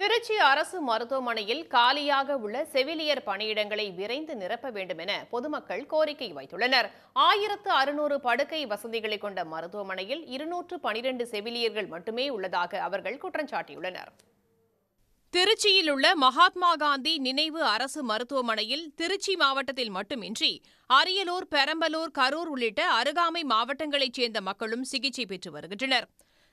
திருச்சி அரசு மருத்துவமனையில் காலியாக உள்ள செவிலியர் பணியிடங்களை விரைந்து நிரப்ப வேண்டும் என பொதுமக்கள் கோரிக்கை வைத்துள்ளனர். ஆயிரத்து அறுநூறு படுக்கை வசதிகளை கொண்ட மருத்துவமனையில் இருநூற்று பனிரெண்டு செவிலியர்கள் மட்டுமே உள்ளதாக அவர்கள் குற்றம் சாட்டியுள்ளனர். திருச்சியில் உள்ள மகாத்மா காந்தி நினைவு அரசு மருத்துவமனையில் திருச்சி மாவட்டத்தில் மட்டுமின்றி அரியலூர் பெரம்பலூர் கரூர் உள்ளிட்ட அருகாமை மாவட்டங்களைச் சேர்ந்த மக்களும் சிகிச்சை பெற்று வருகின்றனர்.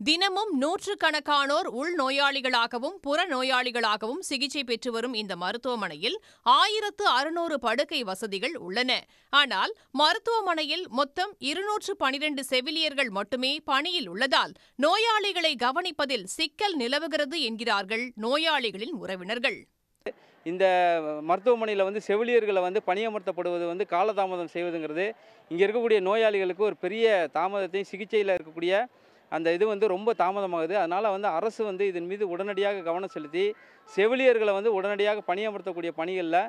தினமும் நூற்றுக்கணக்கானோர் உள்நோயாளிகளாகவும் புறநோயாளிகளாகவும் சிகிச்சை பெற்று வரும் இந்த மருத்துவமனையில் ஆயிரத்து அறுநூறு படுக்கை வசதிகள் உள்ளன. ஆனால் மருத்துவமனையில் மொத்தம் இருநூற்று பனிரெண்டு செவிலியர்கள் மட்டுமே பணியில் உள்ளதால் நோயாளிகளை கவனிப்பதில் சிக்கல் நிலவுகிறது என்கிறார்கள் நோயாளிகளின் உறவினர்கள். இந்த மருத்துவமனையில் வந்து செவிலியர்களை வந்து பணியமர்த்தப்படுவது வந்து காலதாமதம் செய்வதுங்கிறது இங்கே இருக்கக்கூடிய நோயாளிகளுக்கு ஒரு பெரிய தாமதத்தையும் சிகிச்சையில் இருக்கக்கூடிய அந்த இது வந்து ரொம்ப தாமதமாகுது. அதனால் வந்து அரசு வந்து இதன் மீது உடனடியாக கவனம் செலுத்தி செவிலியர்களை வந்து உடனடியாக பணியமர்த்தக்கூடிய பணிகளில்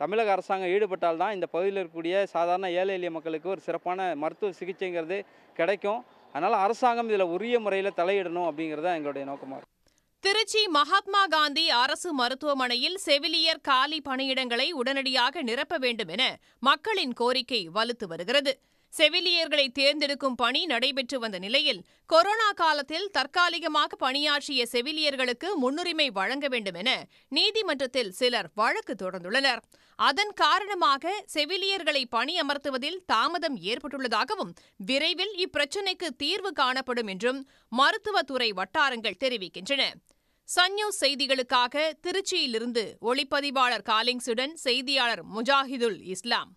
தமிழக அரசாங்கம் ஈடுபட்டால்தான் இந்த பகுதியில் இருக்கக்கூடிய சாதாரண ஏழை எளிய மக்களுக்கு ஒரு சிறப்பான மருத்துவ சிகிச்சைங்கிறது கிடைக்கும். அதனால் அரசாங்கம் இதில் உரிய முறையில் தலையிடணும் அப்படிங்கிறது தான் எங்களுடைய நோக்கமாக திருச்சி மகாத்மா காந்தி அரசு மருத்துவமனையில் செவிலியர் காலி பணியிடங்களை உடனடியாக நிரப்ப வேண்டும் என மக்களின் கோரிக்கை வலுத்து வருகிறது. செவிலியர்களை தேர்ந்தெடுக்கும் பணி நடைபெற்று வந்த நிலையில் கொரோனா காலத்தில் தற்காலிகமாக பணியாற்றிய செவிலியர்களுக்கு முன்னுரிமை வழங்க வேண்டும் என நீதிமன்றத்தில் சிலர் வழக்கு தொடர்ந்துள்ளனர். அதன் காரணமாக செவிலியர்களை பணியமர்த்துவதில் தாமதம் ஏற்பட்டுள்ளதாகவும் விரைவில் இப்பிரச்சினைக்கு தீர்வு காணப்படும் என்றும் மருத்துவத்துறை வட்டாரங்கள் தெரிவிக்கின்றன. சன்யூஸ் செய்திகளுக்காக திருச்சியிலிருந்து ஒளிப்பதிவாளர் காலிங்ஸுடன் செய்தியாளர் முஜாஹிதுல் இஸ்லாம்.